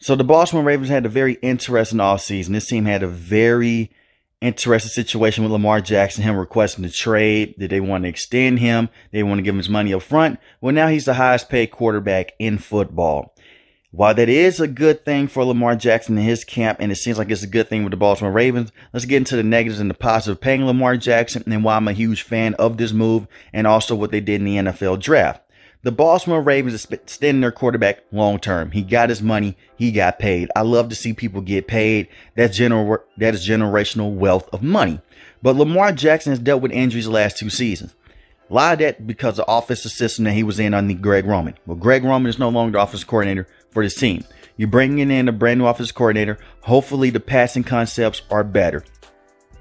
So the Baltimore Ravens had a very interesting offseason. This team had a very interesting situation with Lamar Jackson, him requesting to trade. Did they want to extend him? They want to give him his money up front. Well, now he's the highest paid quarterback in football. While that is a good thing for Lamar Jackson and his camp, and it seems like it's a good thing with the Baltimore Ravens, let's get into the negatives and the positive paying Lamar Jackson and why I'm a huge fan of this move and also what they did in the NFL draft. The Baltimore Ravens is extending their quarterback long term. He got his money. He got paid. I love to see people get paid. That's gener- that is generational wealth of money. But Lamar Jackson has dealt with injuries the last two seasons. A lot of that because of the offensive system that he was in under Greg Roman. Well, Greg Roman is no longer the offensive coordinator for this team. You're bringing in a brand new offensive coordinator. Hopefully, the passing concepts are better.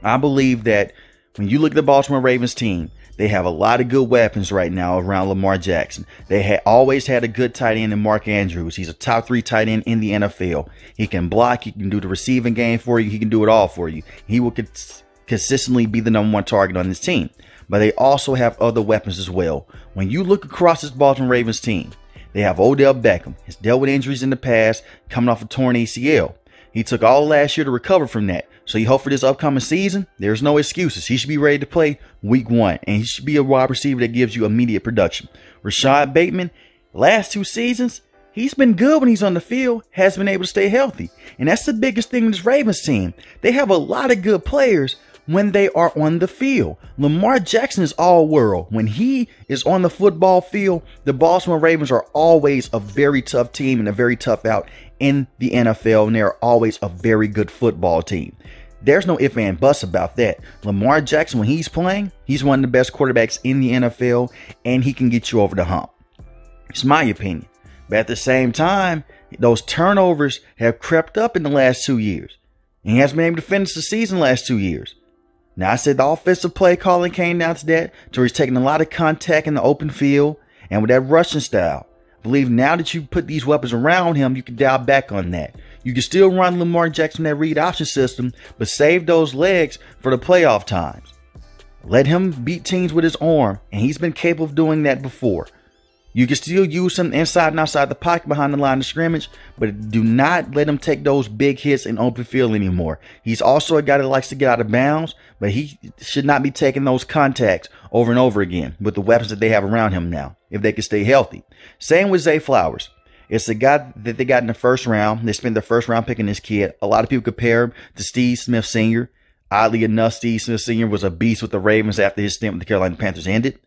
I believe that when you look at the Baltimore Ravens team, they have a lot of good weapons right now around Lamar Jackson. They had always had a good tight end in Mark Andrews. He's a top three tight end in the NFL. He can block. He can do the receiving game for you. He can do it all for you. He will cons- consistently be the number one target on this team. But they also have other weapons as well. When you look across this Baltimore Ravens team, they have Odell Beckham. He's dealt with injuries in the past, coming off a torn ACL. He took all last year to recover from that. So you hope for this upcoming season, there's no excuses. He should be ready to play week one, and he should be a wide receiver that gives you immediate production. Rashod Bateman, last two seasons, he's been good when he's on the field, has been able to stay healthy. And that's the biggest thing with this Ravens team. They have a lot of good players, when they are on the field. Lamar Jackson is all world. When he is on the football field, the Baltimore Ravens are always a very tough team and a very tough out in the NFL, and they're always a very good football team. There's no if and buts about that. Lamar Jackson, when he's playing, he's one of the best quarterbacks in the NFL, and he can get you over the hump. It's my opinion. But at the same time, those turnovers have crept up in the last two years. And he hasn't been able to finish the season last two years. Now I said the offensive play calling came down to that, to he's taking a lot of contact in the open field and with that rushing style. I believe now that you put these weapons around him, you can dial back on that. You can still run Lamar Jackson that read option system, but save those legs for the playoff times. Let him beat teams with his arm, and he's been capable of doing that before. You can still use him inside and outside the pocket behind the line of scrimmage, but do not let him take those big hits in open field anymore. He's also a guy that likes to get out of bounds, but he should not be taking those contacts over and over again with the weapons that they have around him now, if they can stay healthy. Same with Zay Flowers. It's a guy that they got in the first round. They spent the first round picking this kid. A lot of people compare him to Steve Smith Sr. Oddly enough, Steve Smith Sr. was a beast with the Ravens after his stint with the Carolina Panthers ended.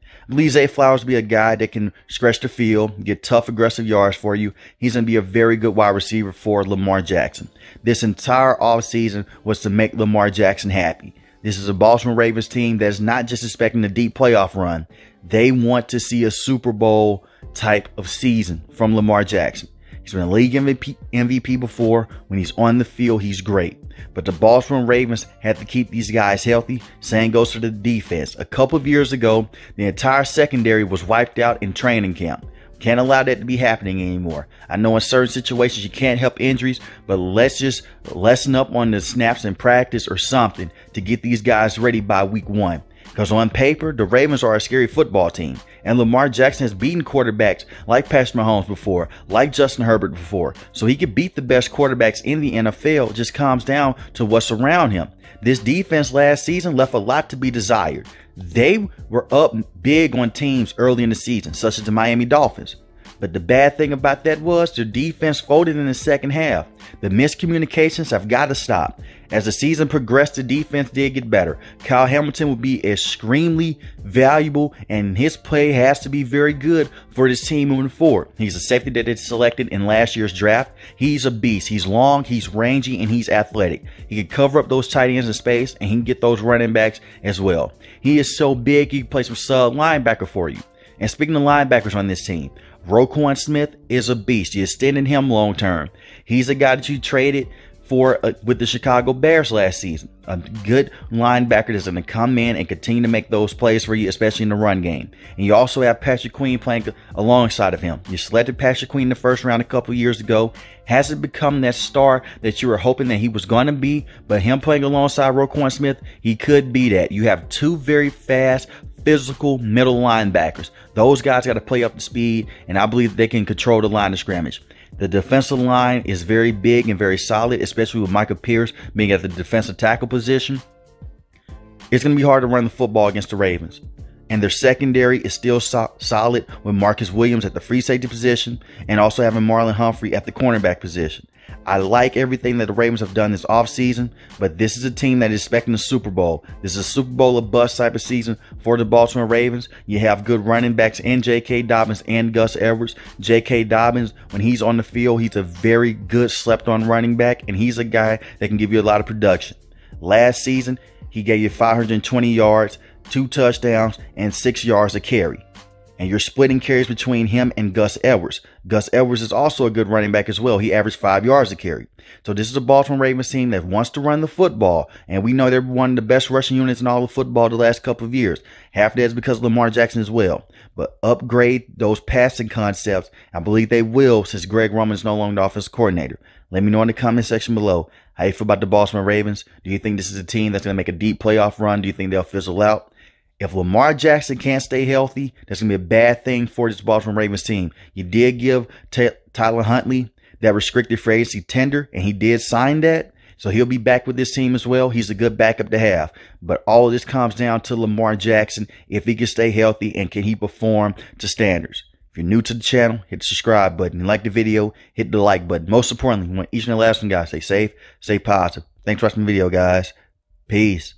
Zay Flowers to be a guy that can stretch the field, get tough, aggressive yards for you. He's going to be a very good wide receiver for Lamar Jackson. This entire offseason was to make Lamar Jackson happy. This is a Baltimore Ravens team that is not just expecting a deep playoff run. They want to see a Super Bowl type of season from Lamar Jackson. He's been a league MVP, MVP before. When he's on the field, he's great. But the Baltimore Ravens have to keep these guys healthy. Same goes for the defense. A couple of years ago, the entire secondary was wiped out in training camp. Can't allow that to be happening anymore. I know in certain situations you can't help injuries, but let's just lessen up on the snaps in practice or something to get these guys ready by week one. Because on paper, the Ravens are a scary football team. And Lamar Jackson has beaten quarterbacks like Patrick Mahomes before, like Justin Herbert before. So he could beat the best quarterbacks in the NFL. It just comes down to what's around him. This defense last season left a lot to be desired. They were up big on teams early in the season, such as the Miami Dolphins. But the bad thing about that was their defense folded in the second half. The miscommunications have got to stop. As the season progressed, the defense did get better. Kyle Hamilton will be extremely valuable, and his play has to be very good for this team moving forward. He's a safety that is selected in last year's draft. He's a beast. He's long, he's rangy, and he's athletic. He can cover up those tight ends in space, and he can get those running backs as well. He is so big, he can play some sub linebacker for you. And speaking of linebackers on this team, Roquan Smith is a beast. You extended him long term. He's a guy that you traded for uh, with the Chicago Bears last season. A good linebacker that's going to come in and continue to make those plays for you, especially in the run game. And you also have Patrick Queen playing alongside of him. You selected Patrick Queen in the first round a couple years ago. Hasn't become that star that you were hoping that he was going to be, but him playing alongside Roquan Smith, he could be that. You have two very fast, physical middle linebackers. Those guys got to play up the speed, and I believe they can control the line of scrimmage. The defensive line is very big and very solid, especially with Michael Pierce being at the defensive tackle position. It's going to be hard to run the football against the Ravens. And their secondary is still so- solid with Marcus Williams at the free safety position and also having Marlon Humphrey at the cornerback position. I like everything that the Ravens have done this offseason, but this is a team that is expecting a Super Bowl. This is a Super Bowl of bust type of season for the Baltimore Ravens. You have good running backs in J.K. Dobbins and Gus Edwards. J.K. Dobbins, when he's on the field, he's a very good slept on running back, and he's a guy that can give you a lot of production. Last season, he gave you 520 yards, two touchdowns, and six yards a carry. And you're splitting carries between him and Gus Edwards. Gus Edwards is also a good running back as well. He averaged five yards a carry. So this is a Baltimore Ravens team that wants to run the football. And we know they're one of the best rushing units in all of football the last couple of years. Half that is because of Lamar Jackson as well. But upgrade those passing concepts. I believe they will since Greg Roman is no longer the offensive coordinator. Let me know in the comment section below how you feel about the Baltimore Ravens. Do you think this is a team that's going to make a deep playoff run? Do you think they'll fizzle out? If Lamar Jackson can't stay healthy, that's going to be a bad thing for this Baltimore Ravens team. You did give T- Tyler Huntley that restricted free agency tender, and he did sign that. So he'll be back with this team as well. He's a good backup to have. But all of this comes down to Lamar Jackson if he can stay healthy and can he perform to standards. If you're new to the channel, hit the subscribe button. Like the video, hit the like button. Most importantly, we want each and the last one, guys, stay safe, stay positive. Thanks for watching the video, guys. Peace.